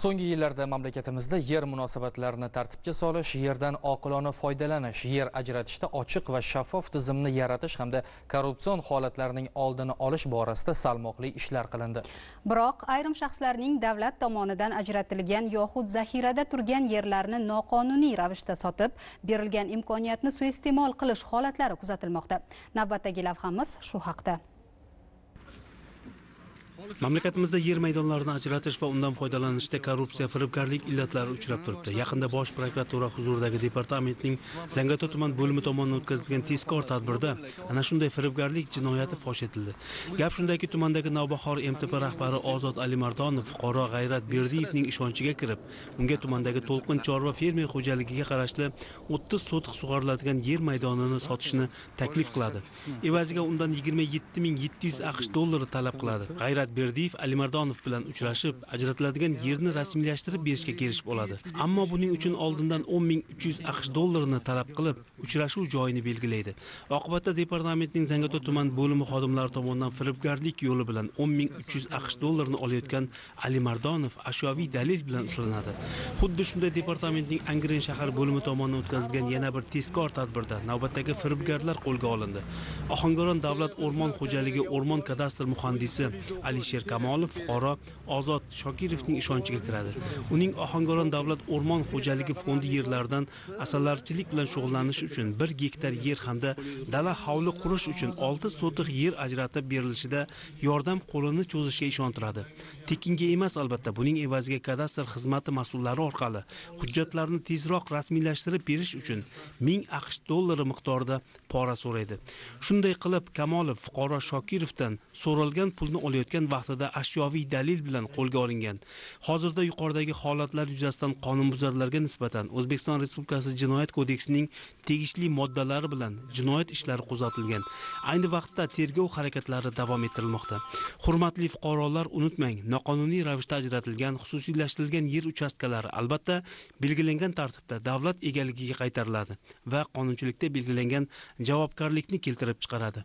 so'nggi yillarda mamlakatimizda yer munosabatlarini tartibga solish yerdan oqilona foydalanish yer ajratishda ochiq va shaffof tizimni yaratish hamda korrupsion holatlarning oldini olish borasida salmoqli ishlar qilindi. Biroq ayrim shaxslarning davlat tomonidan ajratilgan yoxud zaxirada turgan yerlarni noqonuniy ravishda sotib berilgan imkoniyatni suiiste'mol qilish holatlari kuzatilmoqda. Navbatdagi lavhamiz shu haqda. Mamlakatimizda yer maydonlarini ajratish va undan foydalanishda korrupsiya firibgarlik illatlari uchrab turibdi. Yaqinda bosh prokuratura huzuridagi departamentning zangato tuman bo'limi tomonidan o'tkazilgan tezkor tadbirda ana shunday firibgarlik jinoyati fosh etildi. Gap shundaki tumandagi navbahor mtp rahbari ozod alimardonov fuqaro g'ayrat berdiyevning ishonchiga kirib unga tumandagi to'lqin chorva fermer xo'jaligiga qarashli 30 sotix sug'oriladigan yer maydonini sotishni taklif qiladi. Evaziga undan 27700 aqsh dollari talab qiladi. G'ayrat berdiyev alimardonov bilan uchrashib ajratiladigan yerni rasmiylashtirib berishga kelishib oladi ammo buning uchun oldindan 10300 aqsh dollarini talab qilib uchrashuv joyini belgilaydi. Oqibatda departamentning zangato tuman bo'limi xodimlari tomonidan firibgarlik yo'li bilan 10300 aqsh dollarini olayotgan alimardonov ashyoviy dalil bilan ushlanadi. Xuddi shunday departamentning angren shahar bo'limi tomonidan o'tkazilgan yana bir tezkor tadbirda navbatdagi firibgarlar qo'lga olindi. Ohangaron davlat o'rmon xo'jaligi o'rmon kadastr muhandisi alisher kamolov fuqaro ozod shokirovning ishonchiga kiradi. Uning ohangaron davlat o'rmon xo'jaligi fondi yerlaridan asalarichilik bilan shug'ullanish uchun bir gektar yer hamda dala hovli qurish uchun olti sotix yer ajratib berilishida yordam qo'lini cho'zishga ishontiradi. Tekinga emas albatta buning evaziga kadastr xizmati mas'ullari orqali hujjatlarni tezroq rasmiylashtirib berish uchun ming aqsh dollari miqdorida pora so'raydi. Shunday qilib kamolov fuqaro shokirovdan so'ralgan pulni olayotgan vaqtida ashyoviy dalil bilan qo'lga olingan. Hozirda yuqoridagi holatlar yuzasidan qonunbuzarlarga nisbatan o'zbekiston respublikasi jinoyat kodeksining tegishli moddalari bilan jinoyat ishlari qo'zg'atilgan. Ayni vaqtda tergov harakatlari davom ettirilmoqda. Hurmatli fuqarolar unutmang noqonuniy ravishda ajratilgan xususiylashtirilgan yer uchastkalari albatta belgilangan tartibda davlat egaligiga qaytariladi va qonunchilikda belgilangan javobgarlikni keltirib chiqaradi.